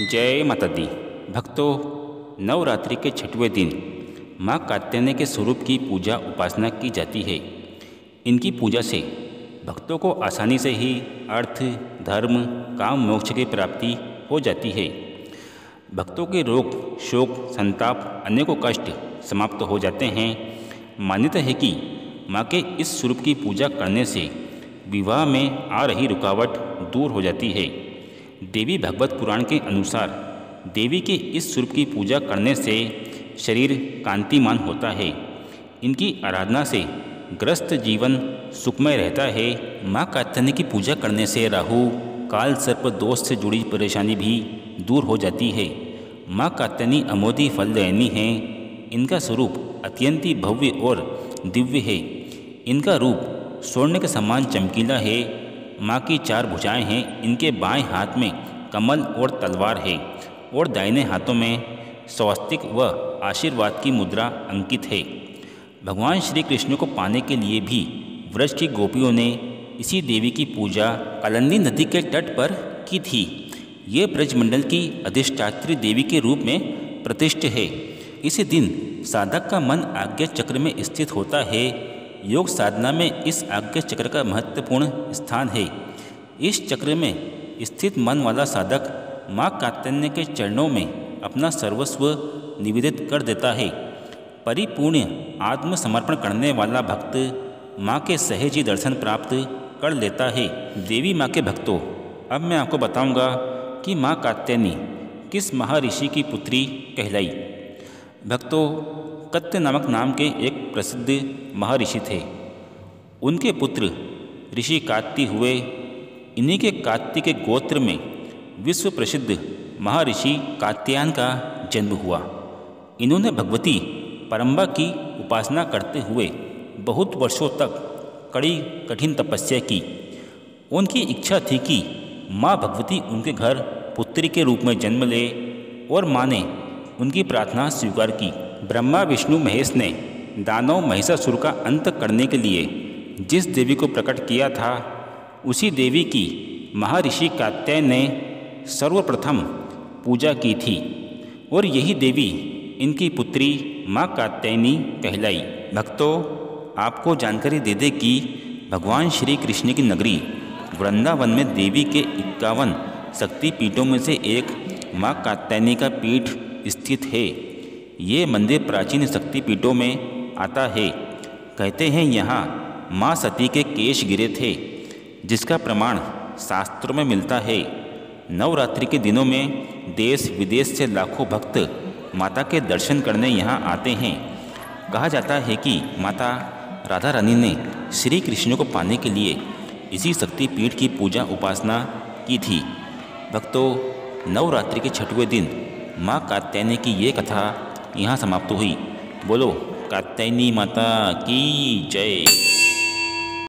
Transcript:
जय माता दी। भक्तों, नवरात्रि के छठवें दिन माँ कात्यायनी के स्वरूप की पूजा उपासना की जाती है। इनकी पूजा से भक्तों को आसानी से ही अर्थ, धर्म, काम, मोक्ष की प्राप्ति हो जाती है। भक्तों के रोग, शोक, संताप, अनेकों कष्ट समाप्त हो जाते हैं। मान्यता है कि माँ के इस स्वरूप की पूजा करने से विवाह में आ रही रुकावट दूर हो जाती है। देवी भगवत पुराण के अनुसार देवी के इस स्वरूप की पूजा करने से शरीर कांतिमान होता है। इनकी आराधना से ग्रस्त जीवन सुखमय रहता है। माँ कात्यायनी की पूजा करने से राहु, काल सर्प दोष से जुड़ी परेशानी भी दूर हो जाती है। माँ कात्यायनी अमोदी फलदयनी है। इनका स्वरूप अत्यंत भव्य और दिव्य है। इनका रूप स्वर्ण के समान चमकीला है। माँ की चार भुजाएँ हैं, इनके बाएँ हाथ में कमल और तलवार है और दाहिने हाथों में स्वस्तिक व आशीर्वाद की मुद्रा अंकित है। भगवान श्री कृष्ण को पाने के लिए भी व्रज की गोपियों ने इसी देवी की पूजा कलंदी नदी के तट पर की थी। ये ब्रजमंडल की अधिष्ठात्री देवी के रूप में प्रतिष्ठ है। इस दिन साधक का मन आज्ञा चक्र में स्थित होता है योग साधना में इस आज्ञा चक्र का महत्वपूर्ण स्थान है। इस चक्र में स्थित मन वाला साधक माँ कात्यायनी के चरणों में अपना सर्वस्व निवेदित कर देता है। परिपूर्ण आत्मसमर्पण करने वाला भक्त माँ के सहजी दर्शन प्राप्त कर लेता है। देवी माँ के भक्तों, अब मैं आपको बताऊँगा कि माँ कात्यायनी किस महर्षि की पुत्री कहलाई। भक्तों कत्य नामक नाम के एक प्रसिद्ध महर्षि थे। उनके पुत्र ऋषि कात्ति हुए, इन्हीं के कात्ति के गोत्र में विश्व प्रसिद्ध महर्षि कात्यायन का जन्म हुआ। इन्होंने भगवती परम्बा की उपासना करते हुए बहुत वर्षों तक कड़ी कठिन तपस्या की। उनकी इच्छा थी कि माँ भगवती उनके घर पुत्री के रूप में जन्म ले और माँ ने उनकी प्रार्थना स्वीकार की। ब्रह्मा, विष्णु, महेश ने दानव महिषासुर का अंत करने के लिए जिस देवी को प्रकट किया था, उसी देवी की महर्षि कात्याय ने सर्वप्रथम पूजा की थी और यही देवी इनकी पुत्री माँ कात्यायनी कहलाई। भक्तों, आपको जानकारी दे दे कि भगवान श्री कृष्ण की नगरी वृंदावन में देवी के इक्यावन शक्तिपीठों में से एक माँ कात्यायनी का पीठ स्थित है। ये मंदिर प्राचीन शक्ति पीठों में आता है। कहते हैं यहाँ माँ सती के केश गिरे थे, जिसका प्रमाण शास्त्रों में मिलता है। नवरात्रि के दिनों में देश विदेश से लाखों भक्त माता के दर्शन करने यहाँ आते हैं। कहा जाता है कि माता राधा रानी ने श्री कृष्ण को पाने के लिए इसी शक्ति पीठ की पूजा उपासना की थी। भक्तों, नवरात्रि के छठवें दिन माँ कात्यायनी की ये कथा यहाँ समाप्त हुई। बोलो कात्यायनी माता की जय।